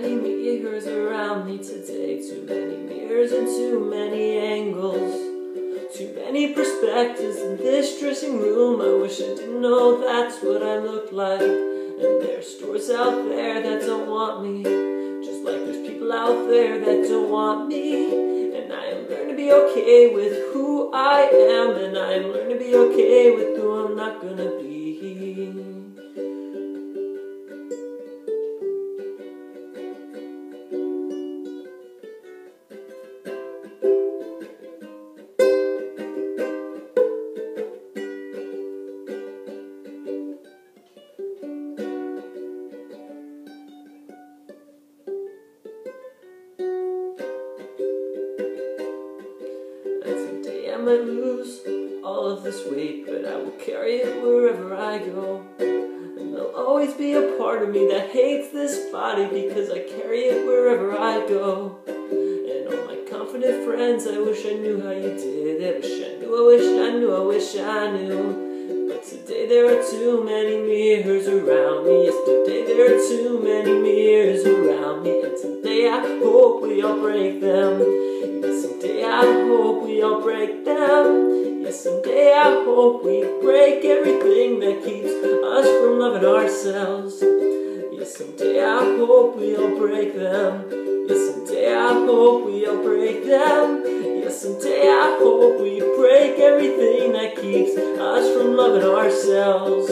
many mirrors around me today, too many mirrors and too many angles, too many perspectives in this dressing room. I wish I didn't know that's what I look like. And there's stores out there that don't want me, just like there's people out there that don't want me. And I am learning to be okay with who I am, and I am learning to be okay with who I'm not gonna be. I might lose all of this weight, but I will carry it wherever I go. And there'll always be a part of me that hates this body because I carry it wherever I go. And all my confident friends, I wish I knew how you did it. Wish I knew, I wish I knew, I wish I knew. But today there are too many mirrors around me. Yesterday there are too many mirrors around me. And today I hope we all break them. Someday I hope we all break them. Hope we break everything that keeps us from loving ourselves. Yes, someday I hope we all break them. Yes, someday I hope we all break them. Yes, someday I hope we break everything that keeps us from loving ourselves.